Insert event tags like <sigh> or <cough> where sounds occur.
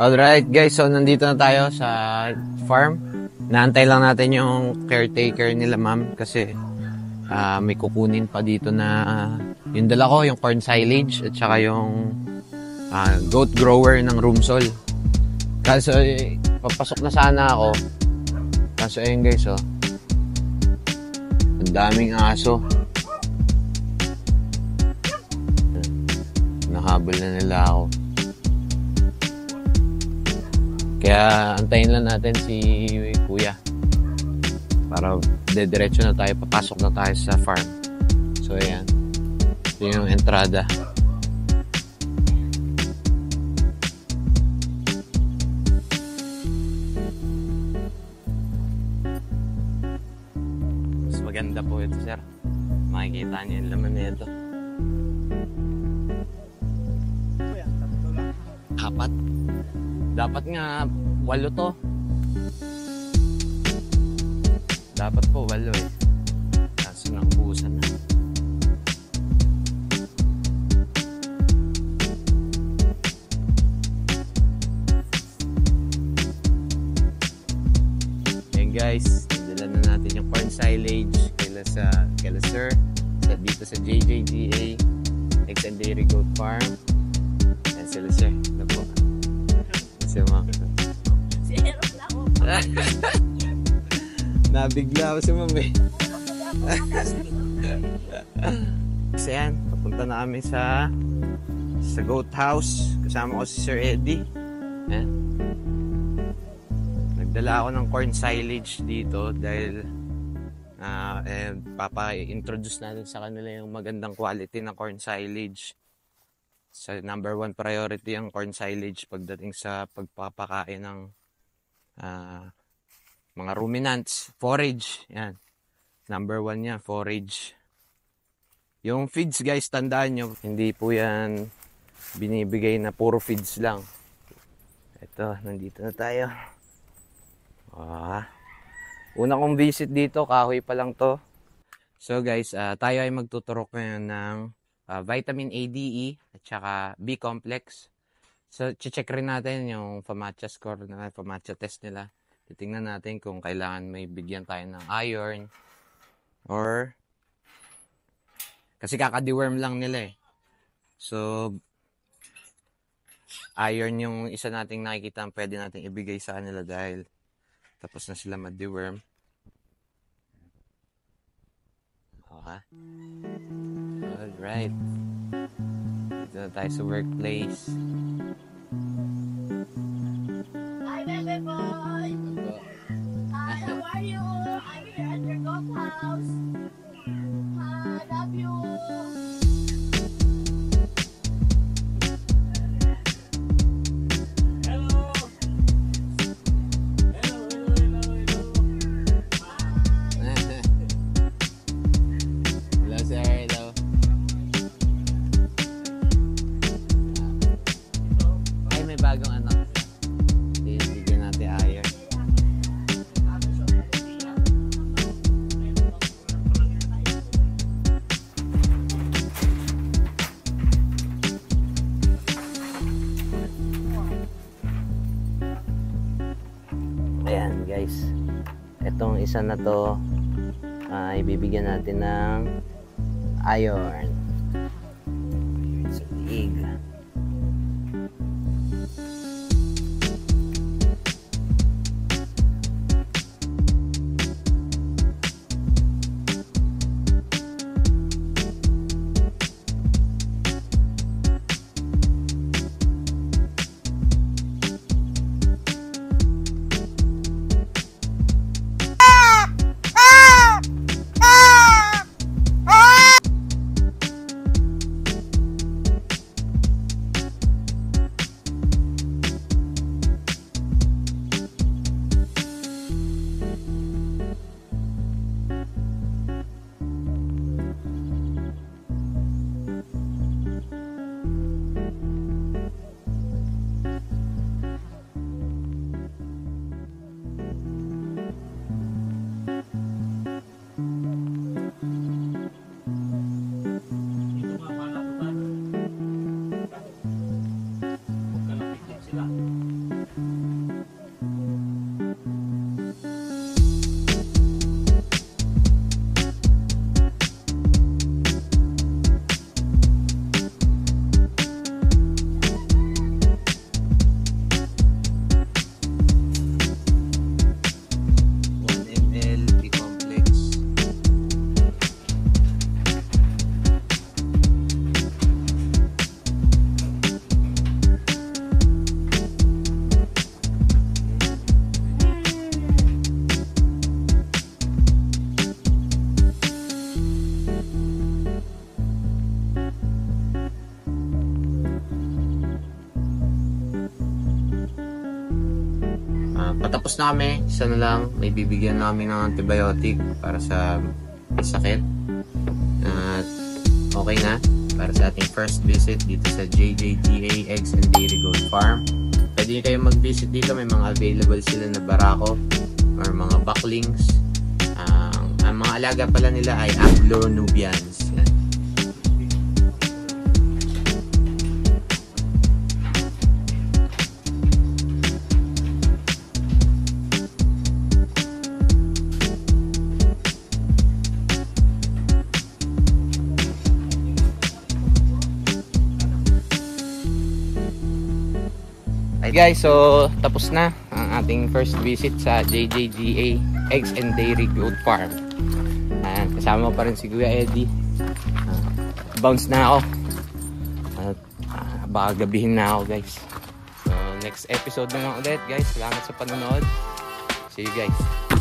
Alright guys, so nandito na tayo sa farm. Naantay lang natin yung caretaker nila ma'am kasi ah, may kukunin pa dito na ah, yung dala ko, yung corn silage at saka yung ah, goat grower ng Rumsol. Kaso eh, papasok na sana ako. Kaso ayun guys oh. Ang daming aso. Nahabol na nila ako. Kaya antayin lang natin si kuya. Para dediretso na tayo, papasok na tayo sa farm. So ayan. Ito yung entrada. Mas maganda po ito, sir. Makikita niyo yung laman nito. Apat. Dapat nga, walo to. Dapat po, walo eh. Kaso nakubusan na. Ayan guys, dala na natin yung corn silage kila sa kila sir sa dito sa JJGA Eggs and Dairy Goat Farm. Ayan sila sir. Ito po. Si Ma'am. <laughs> Nabigla ako si Ma'am eh. Kasi yan, papunta na kami sa sa goat house. Kasama ko si Sir Eddie. Ayan. Nagdala ako ng corn silage dito dahil ah eh, papa-introduce natin sa kanila yung magandang quality ng corn silage. Sa number one priority ang corn silage pagdating sa pagpapakain ng ah, mga ruminants, forage. Yan. Number one yan, forage. Yung feeds guys, tandaan nyo, hindi po yan binibigay na puro feeds lang. Ito, nandito na tayo. Ah. Una kong visit dito, kahoy pa lang to. So guys, ah, tayo ay magtuturok ngayon ng ah, vitamin A, D, E at saka B complex. So, check rin natin yung FAMACHA score na FAMACHA test nila. Titingnan natin kung kailangan may bigyan tayo ng iron or kasi kaka-deworm lang nila eh. So, iron yung isa nating nakikita ang pwede nating ibigay sa kanila dahil tapos na sila ma-deworm. Okay. Alright. Dito na tayo sa workplace. Itong isa na to ay bibigyan natin ng iron. Sa liig. Ah, patapos na kami. Isa na lang. May bibigyan namin ng antibiotic para sa sakit. At okay na para sa ating first visit dito sa JJGA Eggs and Dairy Goat Farm. Pwede nyo kayong mag-visit dito. May mga available sila na barako or mga bucklings. Ang ang mga alaga pala nila ay Anglo-Nubians. Hi guys, so tapos na ang ating first visit sa JJGA Eggs and Dairy Goat Farm. Ayan, kasama pa rin si Kuya Eddie. Ah, bounce na ako. At ah, baka gabihin na ako guys. So next episode na ulit guys. Salamat sa panonood. See you guys.